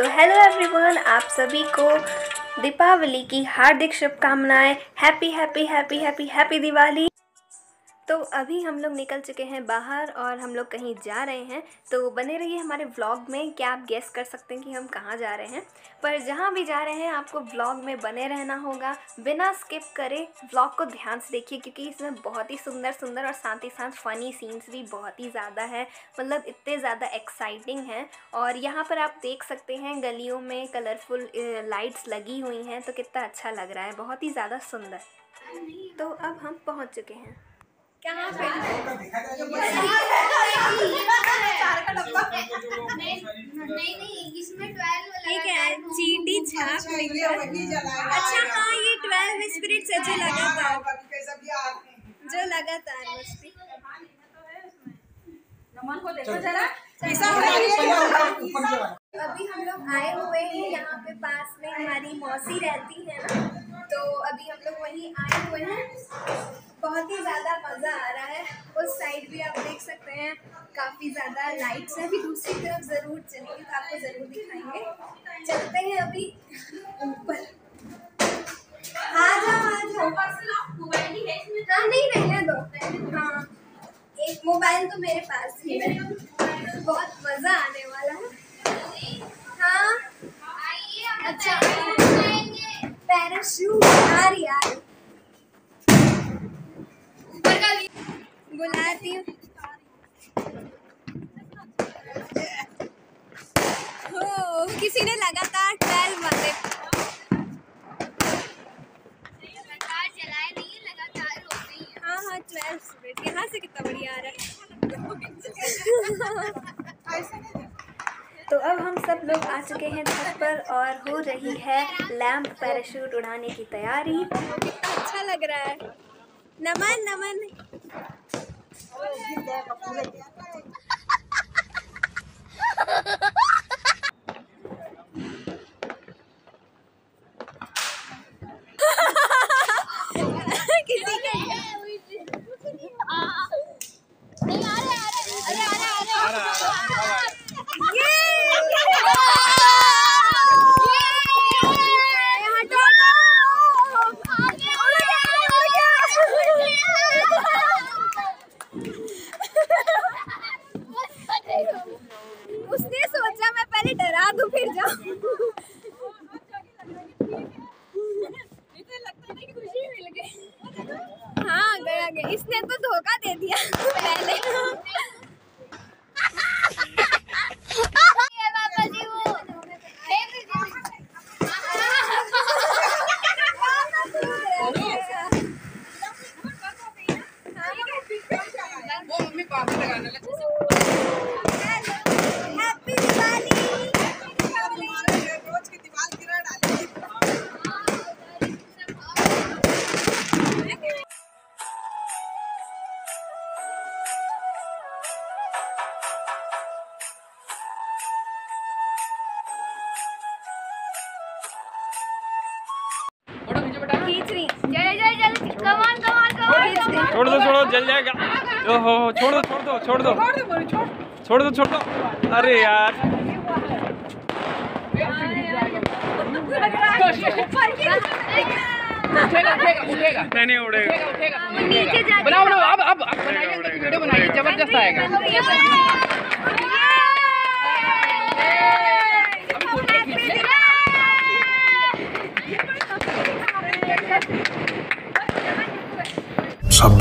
So hello everyone आप सभी को दीपावली की हार्दिक शुभकामनाएँ। Happy happy happy happy happy Diwali तो अभी हम लोग निकल चुके हैं बाहर और हम लोग कहीं जा रहे हैं। तो बने रहिए हमारे व्लॉग में, क्या आप गेस कर सकते हैं कि हम कहाँ जा रहे हैं। पर जहाँ भी जा रहे हैं, आपको व्लॉग में बने रहना होगा। बिना स्किप करे व्लॉग को ध्यान से देखिए, क्योंकि इसमें बहुत ही सुंदर सुंदर और साथ ही साथ फ़नी सीन्स भी बहुत ही ज़्यादा है। मतलब इतने ज़्यादा एक्साइटिंग हैं। और यहाँ पर आप देख सकते हैं, गलियों में कलरफुल लाइट्स लगी हुई हैं। तो कितना अच्छा लग रहा है, बहुत ही ज़्यादा सुंदर। तो अब हम पहुँच चुके हैं। कहाँ पे नहीं नहीं इसमें ठीक है चीटी छाप अच्छा हाँ। ये ट्वेल्व स्पिरिट से जो लगातार जो लगातार अभी हम लोग आए हुए हैं यहाँ पे पास में हमारी मौसी रहती है ना तो अभी हम लोग वहीं आए हुए हैं बहुत ही ज़्यादा मज़ा आ रहा है उस साइड भी आप देख सकते हैं काफ़ी ज़्यादा लाइट्स हैं। अभी दूसरी तरफ़ ज़रूर चलेंगे तो आपको ज़रूर दिखाएँगे। चलते हैं अभी ऊपर। आ जाओ आ जाओ। हाँ नहीं रहने दो। हाँ एक मोबाइल तो मेरे पास ही है। बहुत मज़ा आने वाला है। हाँ। अच्छा। पैराशूट यार यार। बुलाती हूँ। किसी ने लगातार ट्वेल्व नहीं है लगातार हो है हाँ हाँ ट्वेल्व यहाँ से कितना बढ़िया आ रहा है। तो अब हम सब लोग आ चुके हैं छत पर और हो रही है लैंप पैराशूट उड़ाने की तैयारी। कितना अच्छा लग रहा है। नमन नमन। Oh, hindi ka इसने तो धोखा दे दिया। पहले खींच रही जय जय जय कमान कमान कमान छोड़ दो छोड़ो जल जाएगा। ओहो छोड़ दो छोड़ दो छोड़ दो। छोड़ दो छोड़ दो। अरे यार। नहीं नहीं उड़ेगा नीचे जा बनाओ बनाओ अब अब अब बनाइए वीडियो बनाइए ज़बरदस्त आएगा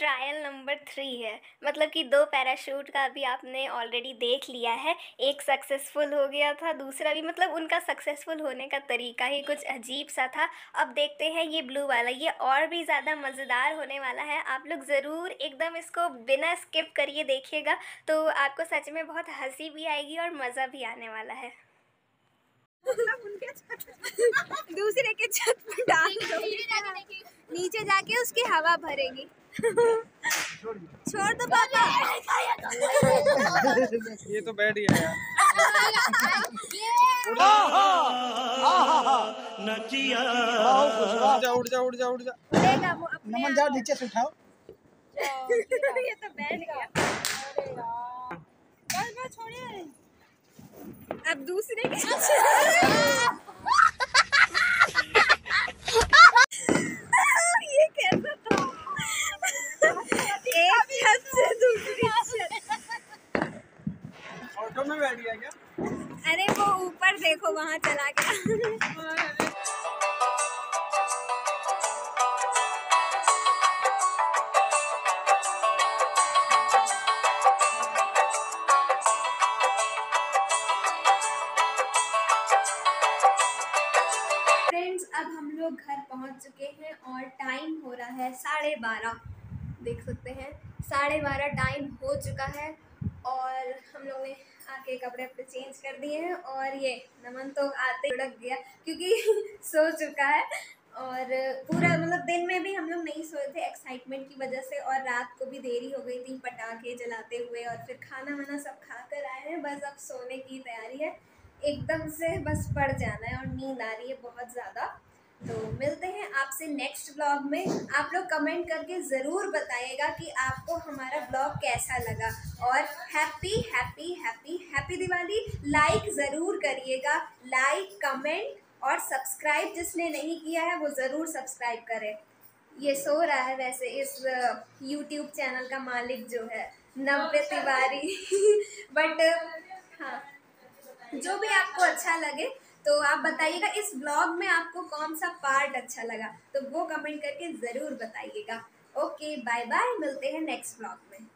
ट्रायल नंबर थ्री है। मतलब कि दो पैराशूट का भी आपने ऑलरेडी देख लिया है। एक सक्सेसफुल हो गया था दूसरा भी मतलब उनका सक्सेसफुल होने का तरीका ही कुछ अजीब सा था। अब देखते हैं ये ब्लू वाला ये और भी ज़्यादा मज़ेदार होने वाला है। आप लोग ज़रूर एकदम इसको बिना स्किप करिए देखिएगा तो आपको सच में बहुत हँसी भी आएगी और मज़ा भी आने वाला है। दूसरे के छत पर डाल दो। नीचे जाके उसकी हवा भरेगी। छोड़ दो पापा। ये तो बैठ गया यार। उड़ जा उड़ जा उड़ जा उड़ जा। नमन जाओ नीचे से उठाओ। ये तो बैठ गया। अब दूसरे के ये कैसा था एक छत से दूसरी छत ऑटो में बैठ गया क्या अरे वो ऊपर देखो, वहाँ चला गया। अब हम लोग घर पहुँच चुके हैं और टाइम हो रहा है साढ़े बारह। देख सकते हैं, साढ़े बारह टाइम हो चुका है और हम लोग ने आके कपड़े अपने चेंज कर दिए हैं और ये नमन तो आते ही गया, क्योंकि सो चुका है। और पूरा मतलब दिन में भी हम लोग नहीं सोए थे एक्साइटमेंट की वजह से और रात को भी देरी हो गई थी पटाखे जलाते हुए और फिर खाना वाना सब खा कर आए हैं। बस अब सोने की तैयारी है। एकदम से बस पड़ जाना है और नींद आ रही है बहुत ज़्यादा। तो मिलते हैं आपसे नेक्स्ट ब्लॉग में। आप लोग कमेंट करके ज़रूर बताइएगा कि आपको हमारा ब्लॉग कैसा लगा। और happy happy happy happy Diwali. Like ज़रूर करिएगा। लाइक कमेंट और सब्सक्राइब जिसने नहीं किया है, वो ज़रूर सब्सक्राइब करें। ये सो रहा है वैसे इस यूट्यूब चैनल का मालिक जो है। नव्य तिवारी। बट हाँ। जो भी आपको अच्छा लगे तो आप बताइएगा, इस ब्लॉग में आपको कौन सा पार्ट अच्छा लगा? तो वो कमेंट करके ज़रूर बताइएगा। ओके बाय बाय मिलते हैं नेक्स्ट ब्लॉग में।